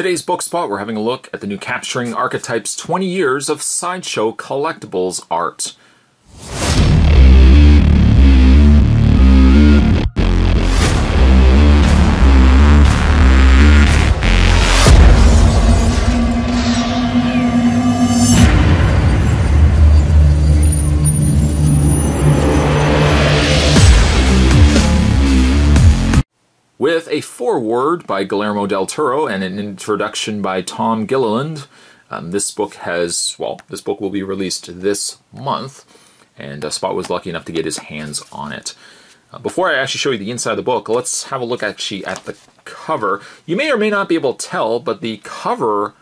Today's book spot, we're having a look at the new Capturing Archetypes 20 Years of Sideshow Collectibles Art. A foreword by Guillermo del Toro and an introduction by Tom Gilliland. Um, this book has, well, this book will be released this month, and uh, Spot was lucky enough to get his hands on it. Uh, before I actually show you the inside of the book, let's have a look actually at the cover. You may or may not be able to tell, but the cover,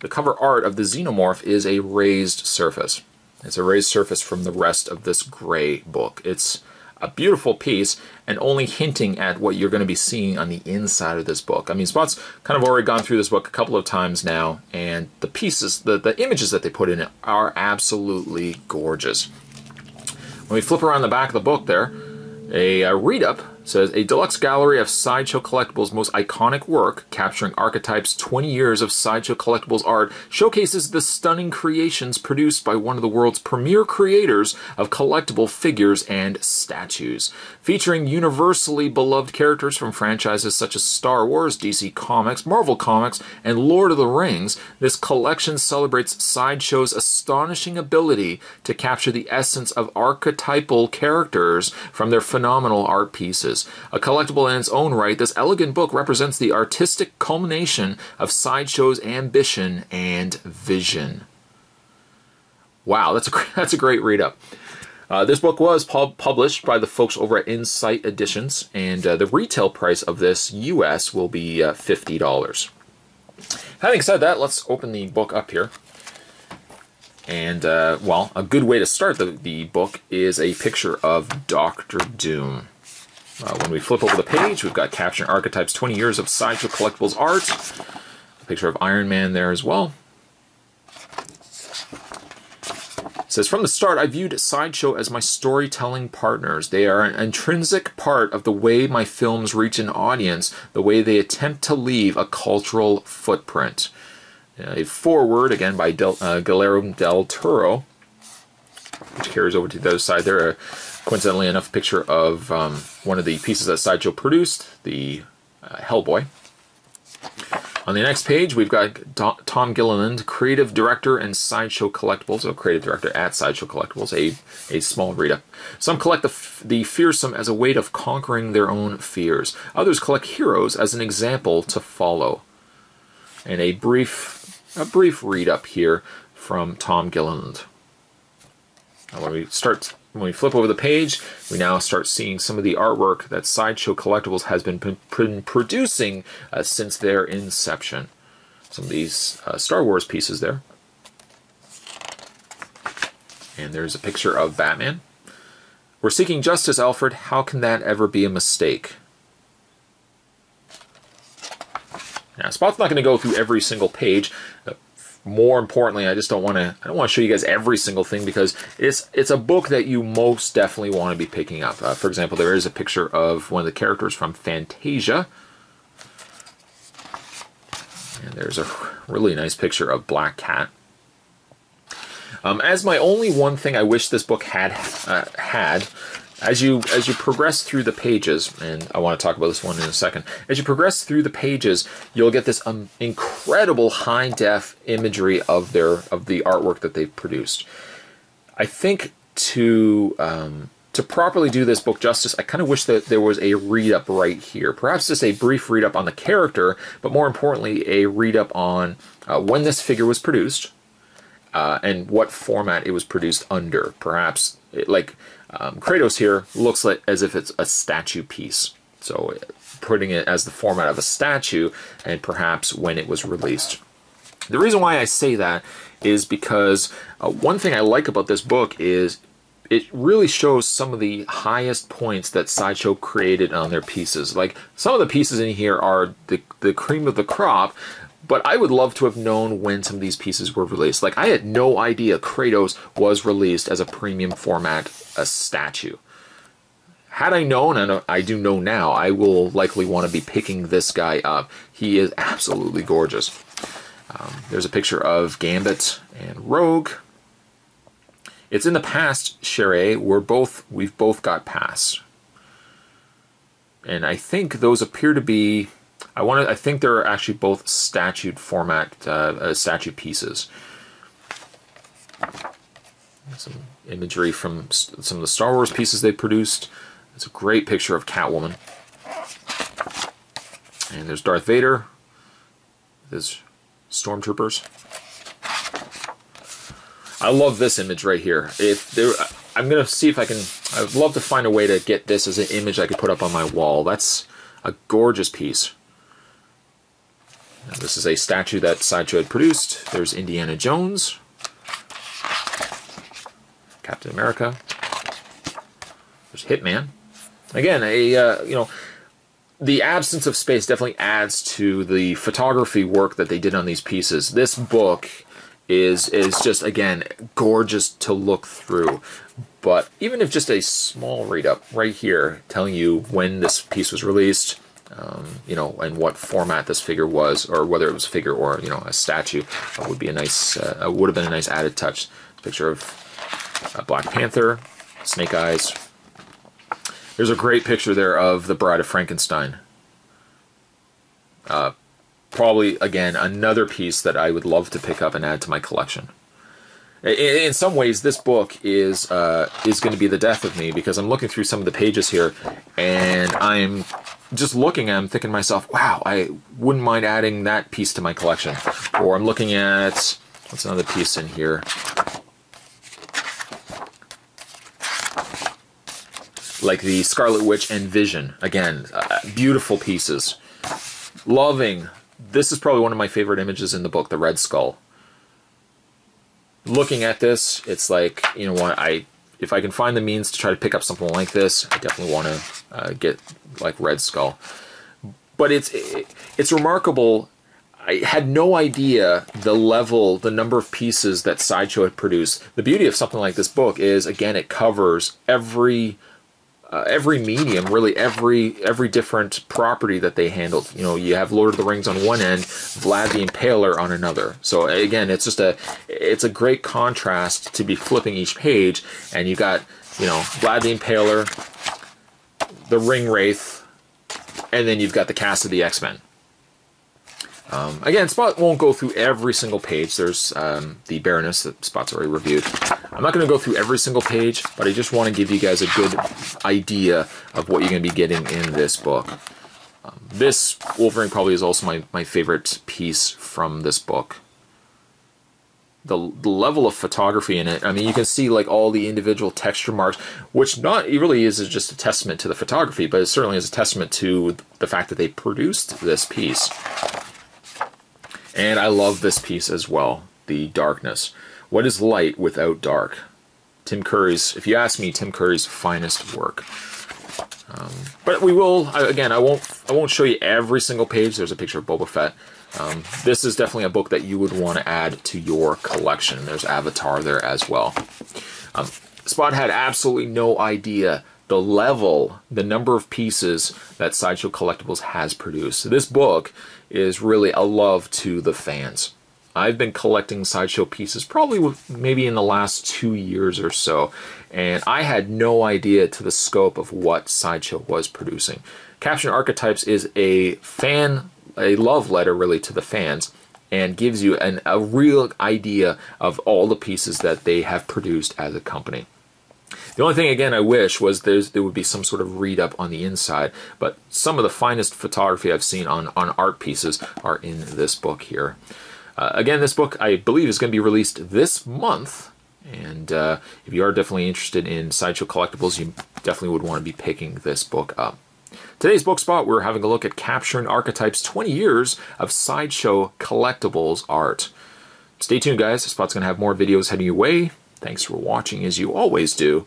the cover art of the Xenomorph is a raised surface. It's a raised surface from the rest of this gray book. It's a beautiful piece and only hinting at what you're going to be seeing on the inside of this book. I mean, Spot's kind of already gone through this book a couple of times now, and the pieces, the, the images that they put in it are absolutely gorgeous. When we flip around the back of the book there, a, a read-up says a deluxe gallery of Sideshow Collectibles' most iconic work, capturing archetypes 20 years of Sideshow Collectibles art, showcases the stunning creations produced by one of the world's premier creators of collectible figures and statues. Featuring universally beloved characters from franchises such as Star Wars, DC Comics, Marvel Comics, and Lord of the Rings, this collection celebrates Sideshow's astonishing ability to capture the essence of archetypal characters from their phenomenal art pieces. A collectible in its own right, this elegant book represents the artistic culmination of Sideshow's ambition and vision. Wow, that's a, that's a great read up. Uh, this book was pub published by the folks over at Insight Editions, and uh, the retail price of this US will be uh, $50. Having said that, let's open the book up here. And, uh, well, a good way to start the, the book is a picture of Doctor Doom. Uh, when we flip over the page, we've got Capturing Archetypes 20 Years of Sideshow Collectibles Art. A picture of Iron Man there as well. It says, From the start, I viewed Sideshow as my storytelling partners. They are an intrinsic part of the way my films reach an audience, the way they attempt to leave a cultural footprint. Uh, a foreword, again, by Del, uh, Guillermo del Toro, carries over to the other side there. Uh, coincidentally enough, picture of um, one of the pieces that Sideshow produced, the uh, Hellboy. On the next page, we've got Tom Gilliland, creative director and Sideshow Collectibles, or creative director at Sideshow Collectibles, a, a small read-up. Some collect the, the fearsome as a way of conquering their own fears. Others collect heroes as an example to follow. And a brief, a brief read-up here from Tom Gilliland. When we start when we flip over the page, we now start seeing some of the artwork that Sideshow Collectibles has been, producing uh, since their inception. Some of these uh, Star Wars pieces there. And there's a picture of Batman. We're seeking justice, Alfred. How can that ever be a mistake? Now, Spot's not going to go through every single page. More importantly, I just don't want to I don't want to show you guys every single thing because it's it's a book that you most definitely want to be picking up. Uh, for example, there is a picture of one of the characters from Fantasia. And there's a really nice picture of Black Cat. Um, as my only one thing I wish this book had uh, had as you as you progress through the pages, and I want to talk about this one in a second. As you progress through the pages, you'll get this um, incredible high def imagery of their of the artwork that they've produced. I think to um, to properly do this book justice, I kind of wish that there was a read up right here. Perhaps just a brief read up on the character, but more importantly, a read up on uh, when this figure was produced uh, and what format it was produced under. Perhaps like um, Kratos here looks like as if it's a statue piece. So putting it as the format of a statue and perhaps when it was released. The reason why I say that is because uh, one thing I like about this book is it really shows some of the highest points that Sideshow created on their pieces. Like some of the pieces in here are the, the cream of the crop, but I would love to have known when some of these pieces were released. Like, I had no idea Kratos was released as a premium format a statue. had I known, and I do know now, I will likely want to be picking this guy up. He is absolutely gorgeous. Um, there's a picture of Gambit and Rogue. It's in the past, chère. We're both we've both got pass, and I think those appear to be. I want. I think they're actually both statute format uh, uh, pieces. Some imagery from some of the Star Wars pieces they produced. It's a great picture of Catwoman. And there's Darth Vader. There's stormtroopers. I love this image right here. If there, I'm gonna see if I can. I would love to find a way to get this as an image I could put up on my wall. That's a gorgeous piece. This is a statue that Sideshow had produced. There's Indiana Jones, Captain America. There's Hitman. Again, a uh, you know, the absence of space definitely adds to the photography work that they did on these pieces. This book is is just again gorgeous to look through. But even if just a small read up right here telling you when this piece was released, um, you know, and what format this figure was, or whether it was a figure or you know a statue, uh, would be a nice uh, would have been a nice added touch. Picture of uh, Black Panther, Snake Eyes, there's a great picture there of the Bride of Frankenstein. Uh, probably, again, another piece that I would love to pick up and add to my collection. In, some ways, this book is uh, is going to be the death of me because I'm looking through some of the pages here, and I'm just looking at them, thinking to myself, "Wow, I wouldn't mind adding that piece to my collection." Or I'm looking at what's another piece in here? like the Scarlet Witch and Vision. Again, uh, beautiful pieces. Loving. This is probably one of my favorite images in the book, the Red Skull. Looking at this, it's like, you know what, I if I can find the means to try to pick up something like this, I definitely want to uh, get like Red Skull. But it's it, it's remarkable. I had no idea the level, the number of pieces that Sideshow had produced. The beauty of something like this book is, again, it covers every uh, every medium, really every every different property that they handled. You know, you have Lord of the Rings on one end, Vlad the Impaler on another. So again, it's just a it's a great contrast to be flipping each page, and you got you know Vlad the Impaler, the Ring Wraith, and then you've got the cast of the X Men. Um, again, Spot won't go through every single page. There's um, the Baroness that Spot's already reviewed. I'm not going to go through every single page, but I just want to give you guys a good idea of what you're going to be getting in this book. Um, this Wolverine probably is also my, my favorite piece from this book. The, the level of photography in it, I mean, you can see like all the individual texture marks, which not it really is just a testament to the photography, but it certainly is a testament to the fact that they produced this piece. And I love this piece as well, the darkness. What is light without dark? Tim Curry's, if you ask me, Tim Curry's finest work. Um, but we will again. I won't. I won't show you every single page. There's a picture of Boba Fett. Um, this is definitely a book that you would want to add to your collection. There's Avatar there as well. Um, Spot had absolutely no idea the level, the number of pieces that Sideshow Collectibles has produced. This book is really a love to the fans. I've been collecting Sideshow pieces probably maybe in the last two years or so, and I had no idea to the scope of what Sideshow was producing. Capturing Archetypes is a fan, a love letter really to the fans, and gives you an, a real idea of all the pieces that they have produced as a company. The only thing, again, I wish was there would be some sort of read up on the inside, but some of the finest photography I've seen on, on art pieces are in this book here. Uh, again, this book, I believe, is going to be released this month, and uh, if you are definitely interested in Sideshow collectibles, you definitely would want to be picking this book up. Today's book spot, we're having a look at Capturing Archetypes 20 Years of Sideshow Collectibles Art. Stay tuned, guys. Spot's going to have more videos heading your way. Thanks for watching, as you always do.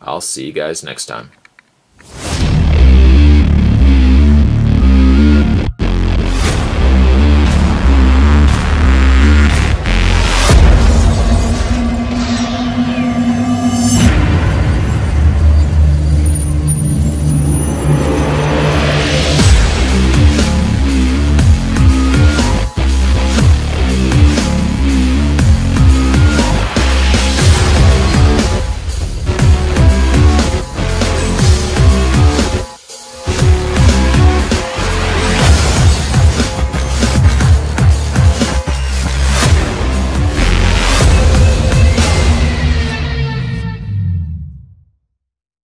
I'll see you guys next time.